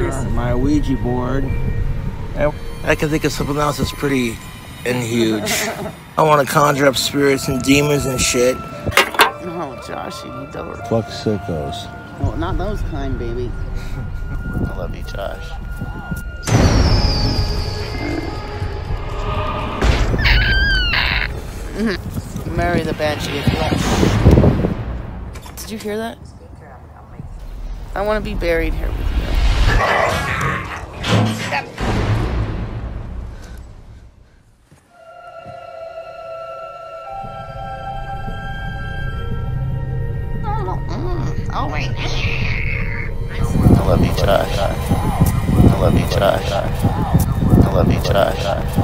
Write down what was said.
my Ouija board. I can think of something else that's pretty and huge. I want to conjure up spirits and demons and shit. Oh, Josh, you need those. Fuck sickos. Well, not those kind, baby. I love you, Josh. Marry the banshee if you don't. Did you hear that? I want to be buried here with you. I love you, Josh. I love you, Josh. I love you, Josh.